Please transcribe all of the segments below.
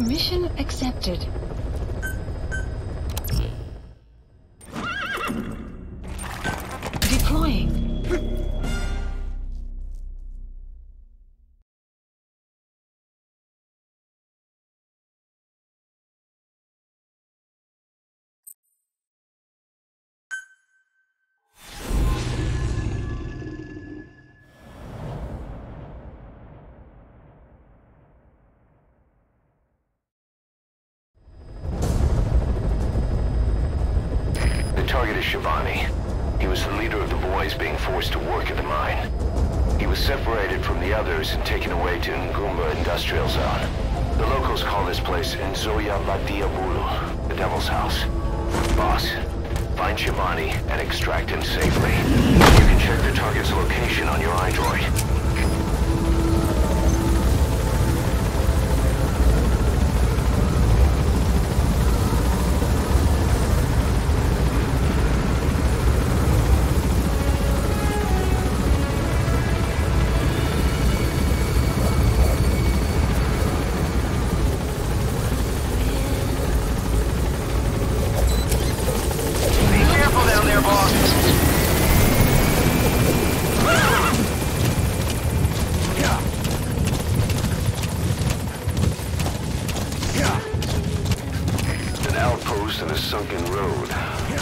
Mission accepted. Locals call this place Nzoya Ladia Bulu, the Devil's House. Boss, find Shabani and extract him safely. You can check the target's location on your iDroid. An outpost in a sunken road.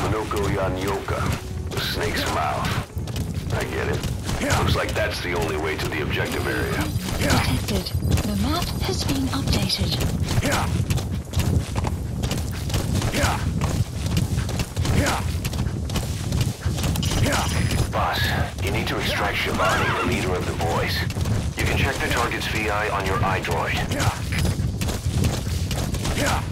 Munoko ya Nioka. The snake's mouth. I get it. Looks like that's the only way to the objective area. Detected. The map has been updated. Yeah. Yeah. Yeah. Yeah. Boss, you need to extract Shabani, the leader of the boys. You can check the target's VI on your iDroid. Yeah. presence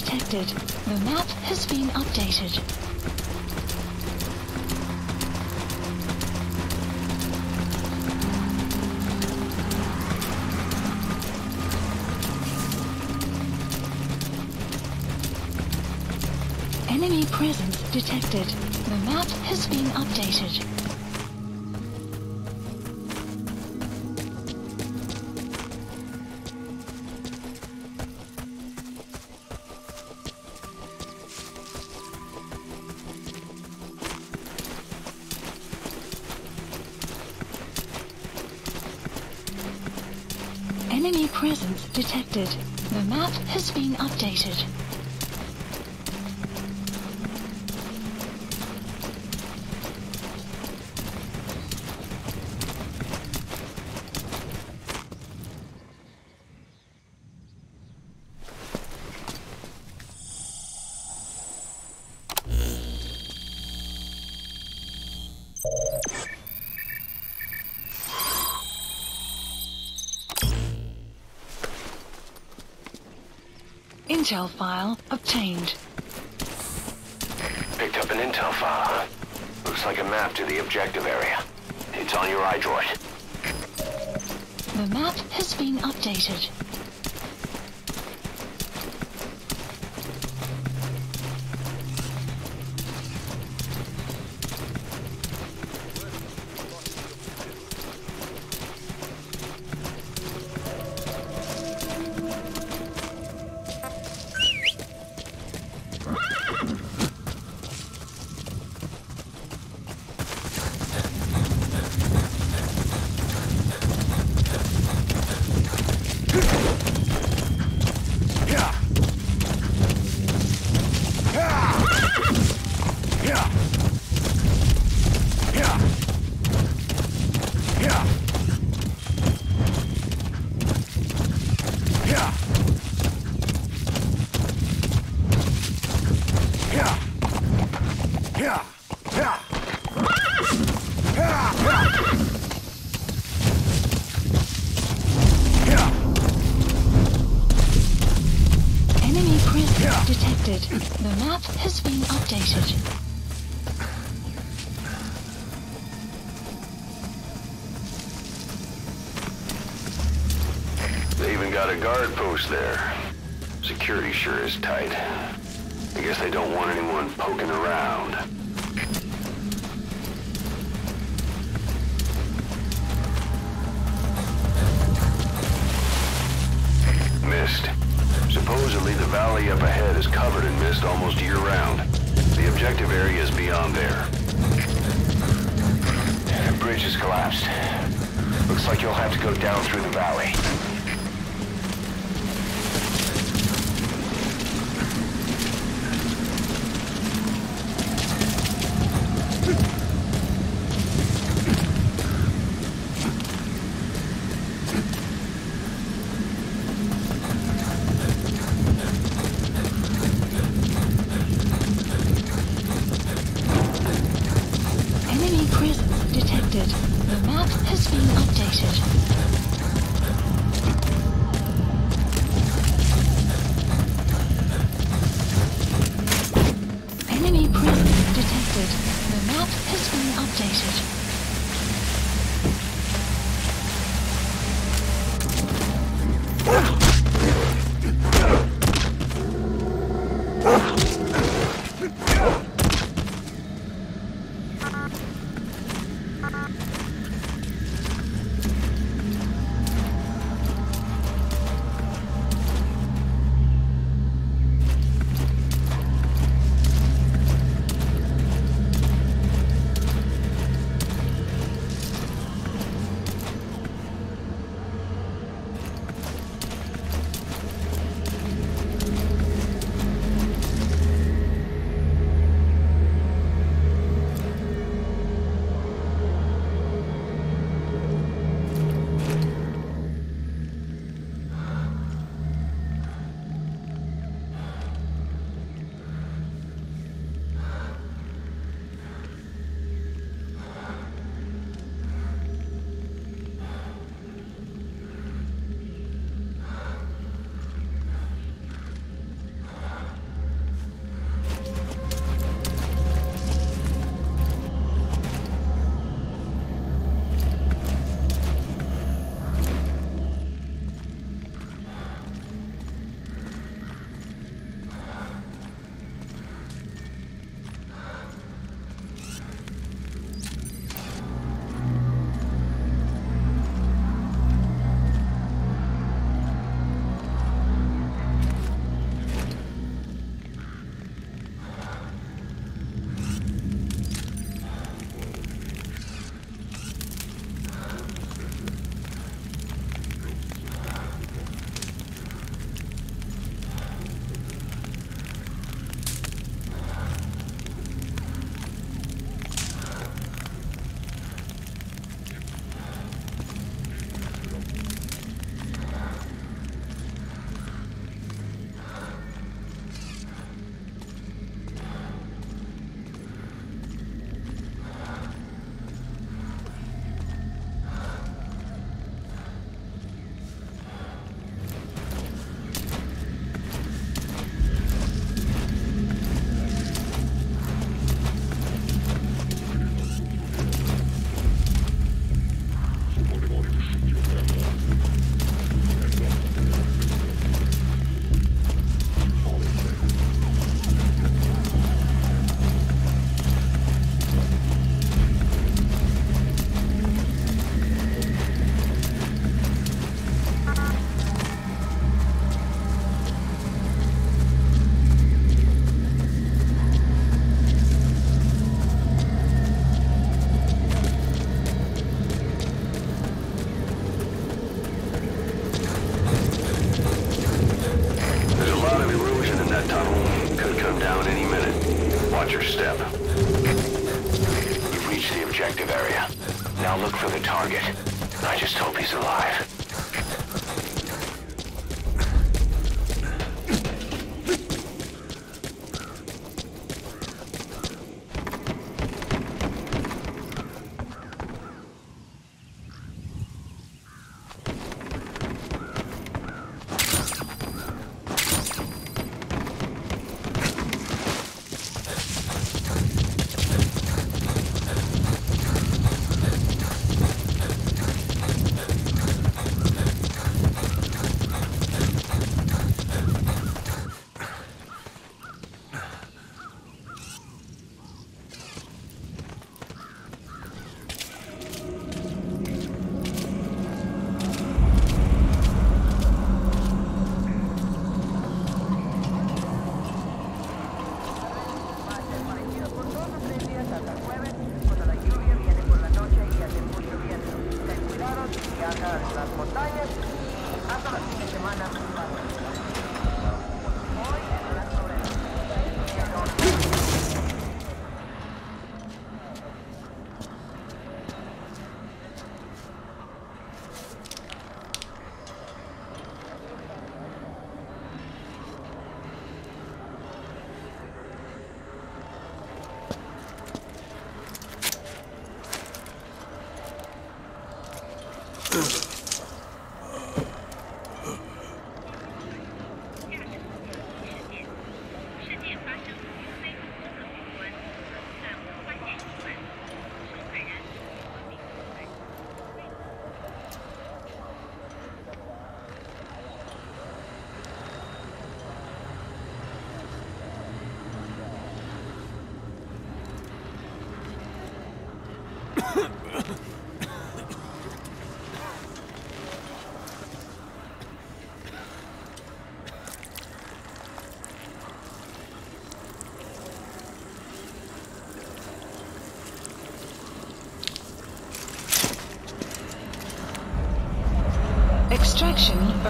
Detected. The map has been updated. Enemy presence detected. The map has been updated. The map has been updated. Intel file obtained. Picked up an intel file, huh? Looks like a map to the objective area. It's on your iDroid. The map has been updated. Got a guard post there. Security sure is tight. I guess they don't want anyone poking around. Mist. Supposedly the valley up ahead is covered in mist almost year-round. The objective area is beyond there. The bridge has collapsed. Looks like you'll have to go down through the valley.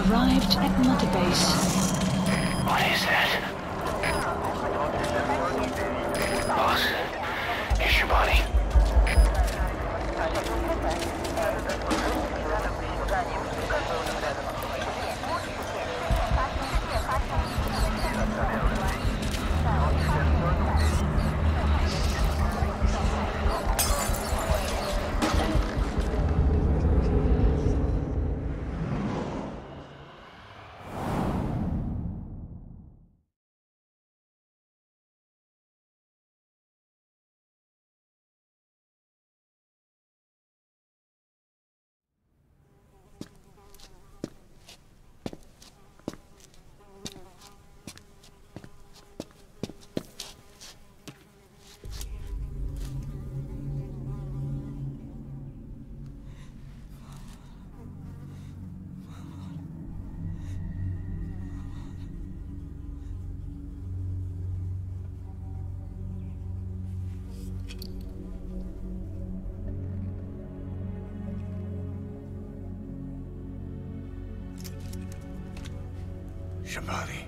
Arrived at Mother Base. Shabani,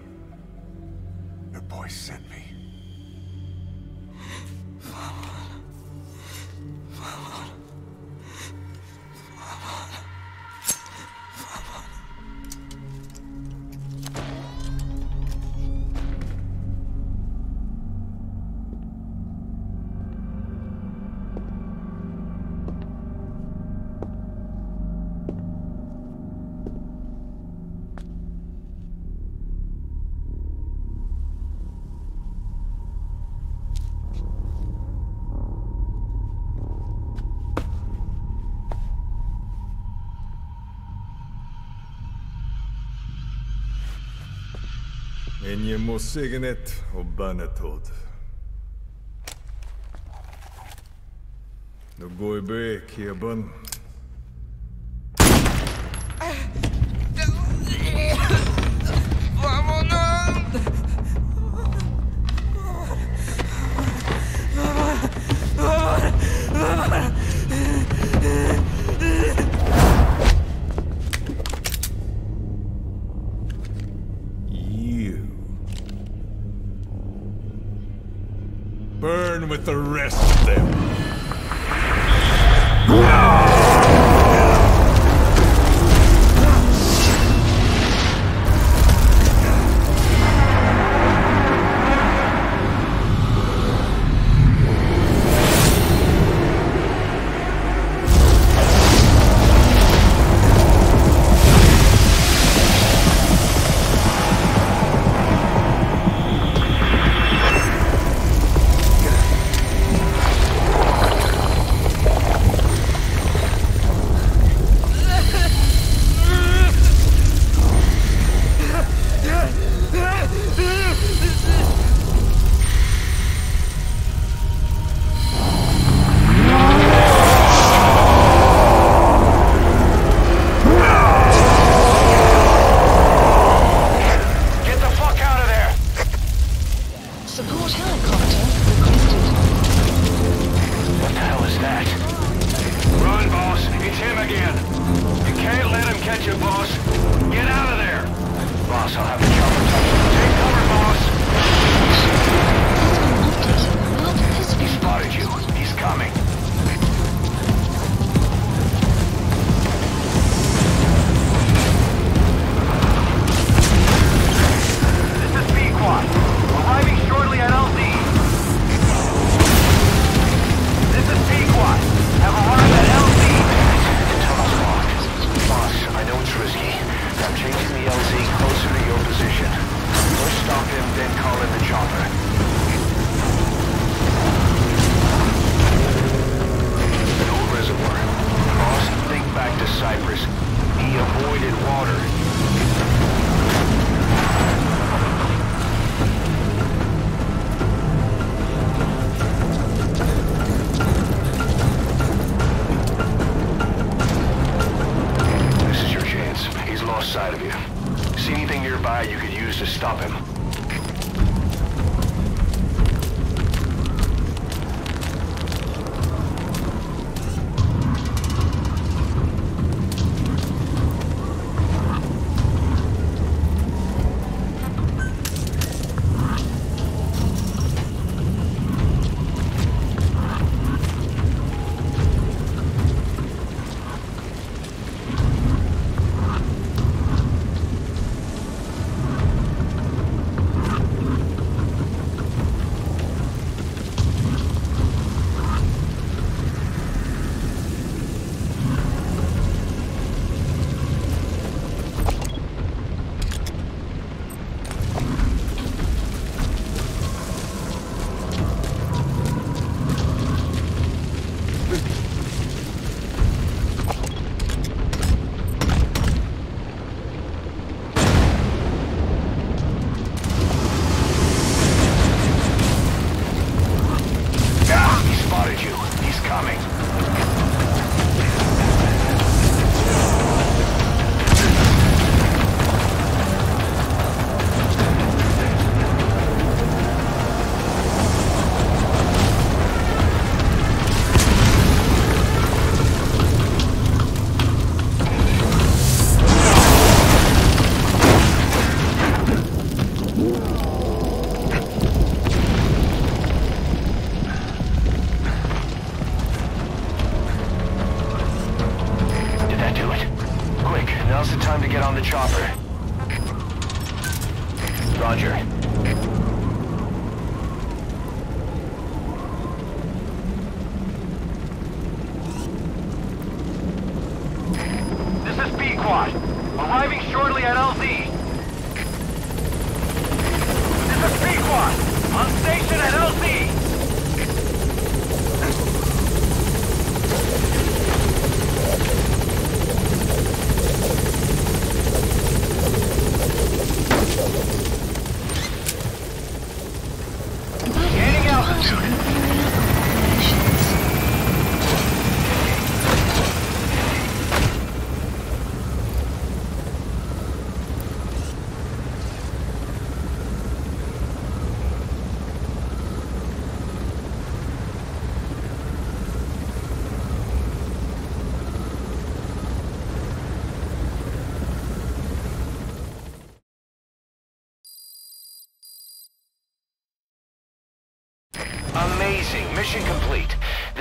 Një musikënet o banë tot. Në gojë bëjë kje bënë, with the rest of them. You could use to stop him?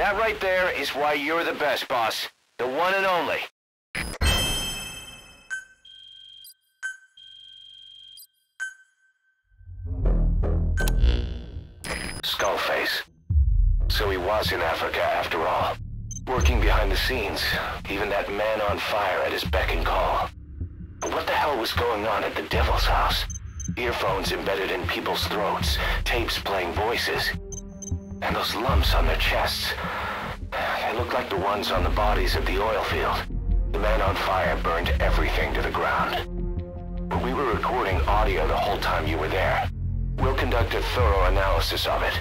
That right there is why you're the best, boss. The one and only. Skullface. So he was in Africa after all. Working behind the scenes, even that man on fire at his beck and call. But what the hell was going on at the Devil's House? Earphones embedded in people's throats, tapes playing voices. And those lumps on their chests. They looked like the ones on the bodies of the oil field. The man on fire burned everything to the ground. But we were recording audio the whole time you were there. We'll conduct a thorough analysis of it.